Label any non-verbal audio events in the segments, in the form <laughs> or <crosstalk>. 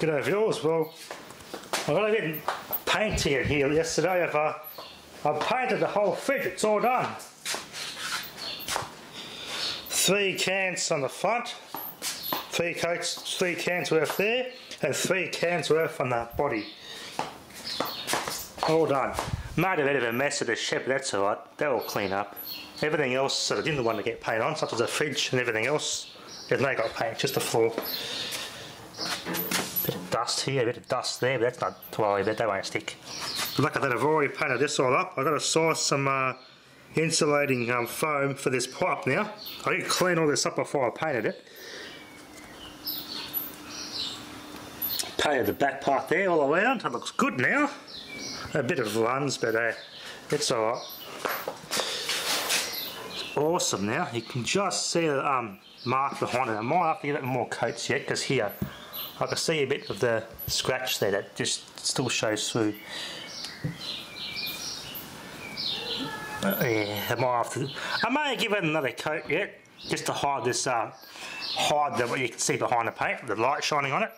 G'day viewers, well I got a bit painting in here yesterday. I've, uh, I've painted the whole fridge, it's all done. Three cans on the front, three coats, three cans worth there, and three cans worth on the body. All done. Made a bit of a mess of the ship, that's alright, they'll clean up. Everything else that I didn't want to get paint on, such as the fridge and everything else, there's no got paint, just the floor dust here, a bit of dust there, but that's not to worry about, that won't stick. Look at that, I've already painted this all up. I've got to source some uh, insulating um, foam for this pipe now. I did clean all this up before I painted it. Painted the back part there all around, it looks good now. A bit of runs, but uh, it's alright. Awesome now, you can just see the um, mark behind it. I might have to give it more coats yet, because here I can see a bit of the scratch there that just still shows through. Uh, yeah, I might have to. I may give it another coat yet, just to hide this, uh, hide the, what you can see behind the paint, the light shining on it.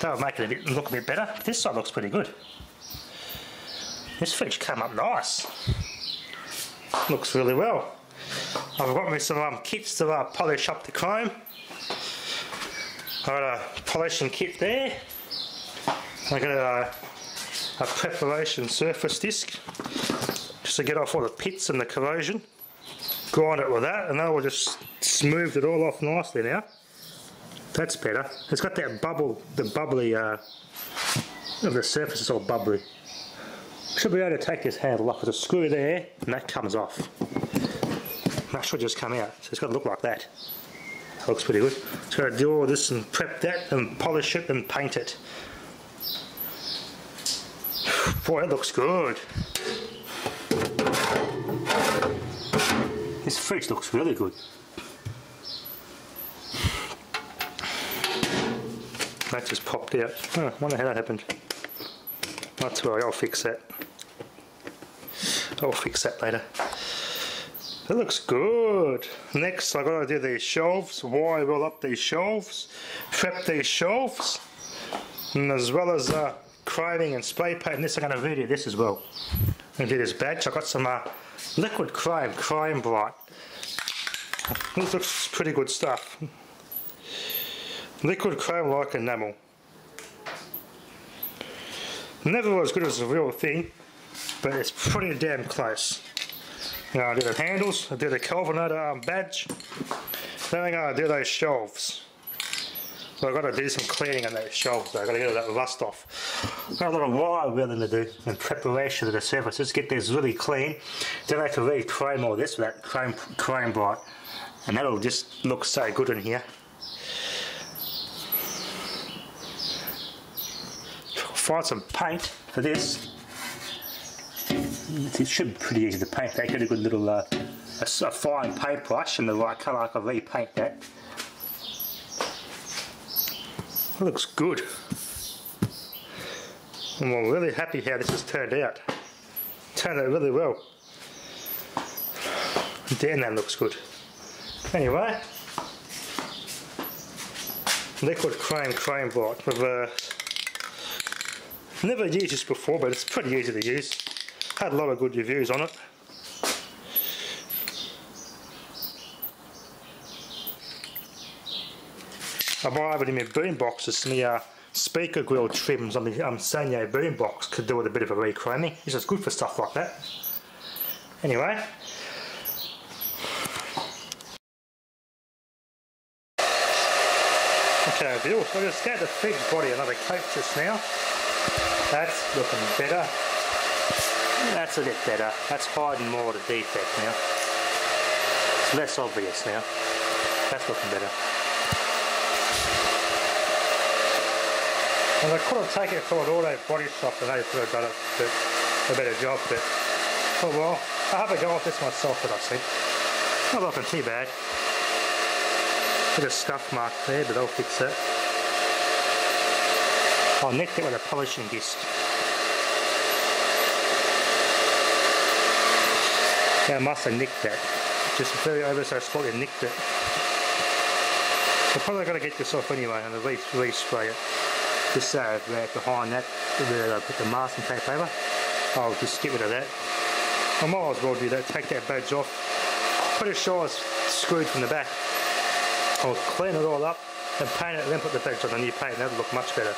That'll make it a bit, look a bit better. This side looks pretty good. This fridge came up nice. Looks really well. I've got me some um, kits to uh, polish up the chrome. I've got a polishing kit there. I've got a, a preparation surface disc just to get off all the pits and the corrosion. Grind it with that and that will just smooth it all off nicely now. That's better. It's got that bubble, the bubbly, uh, the surface is all bubbly. Should be able to take this handle off with a screw there and that comes off. That should just come out. So it's got to look like that looks pretty good. Just got to do all this and prep that and polish it and paint it. Boy, it looks good. This fridge looks really good. That just popped out. Oh, I wonder how that happened. That's worry, I'll fix that. I'll fix that later. That looks good. Next, I gotta do these shelves. Why roll up these shelves? Prep these shelves. And as well as uh, chroming and spray painting this, I'm gonna video this as well. And do this badge. I got some uh, liquid chrome, Chrome Bright. This looks pretty good stuff. Liquid chrome like enamel. Never as good as the real thing, but it's pretty damn close. Now I do the handles, I do the Kelvinator um, badge, then I'm to do those shelves. So I've got to do some cleaning on those shelves, I've got to get all that rust off. Got a lot of wire welding to do in preparation of the surface, just get this really clean. Then I can really chrome all this with that chrome, chrome bright. And that'll just look so good in here. Find some paint for this it should be pretty easy to paint. They get a good little uh, a, a fine paintbrush and the right colour. I can repaint that. Looks good. I'm really happy how this has turned out. Turned out really well. Damn, that looks good. Anyway, liquid chrome bright with uh, never used this before, but it's pretty easy to use. Had a lot of good reviews on it. I buy it in my boom boxes, my uh, speaker grill trims on the um, Sanyo boom box could do with a bit of a rechroming. It's just good for stuff like that. Anyway. Okay, so I just gave the fig body another coat just now. That's looking better. That's a bit better. That's hiding more of the defect now. It's less obvious now. That's looking better. And I could have taken it to an auto body shop and they could have done it a better job, but oh well. I have a go at this myself that I see. Not looking too bad. Bit of scuff mark there, but I'll fix that. I'll nick it with a polishing disc. Yeah, I must have nicked that. Just very over so slightly nicked it. I'm probably going to get this off anyway and re respray it. This uh, rack behind that, where I put the masking tape over, I'll just get rid of that. I might as well do that, take that badge off. Pretty sure it's screwed from the back. I'll clean it all up and paint it and then put the badge on the new paint. And that'll look much better.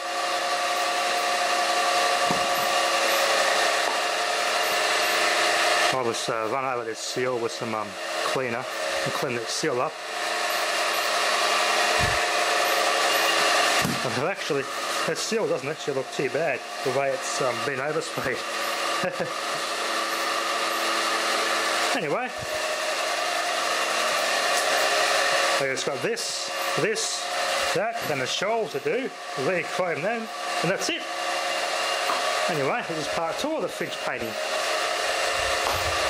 I was uh, run over this seal with some um, cleaner and clean that seal up. And actually, that seal doesn't actually look too bad the way it's um, been oversprayed. <laughs> anyway, I just got this, this, that, and the shoals to do. Chrome them, and that's it. Anyway, this is part two of the fridge painting.